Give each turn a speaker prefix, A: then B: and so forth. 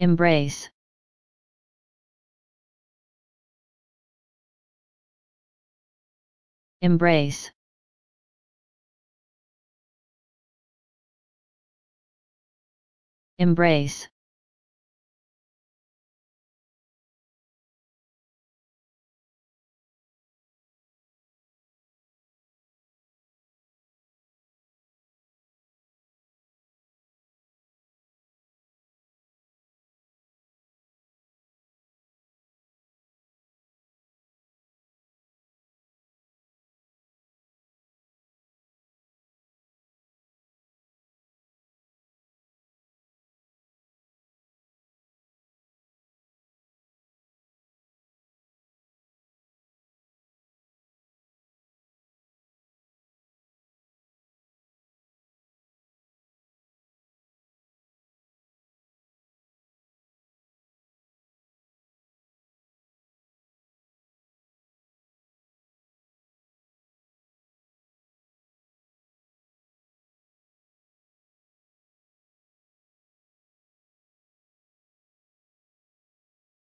A: Embrace. Embrace. Embrace.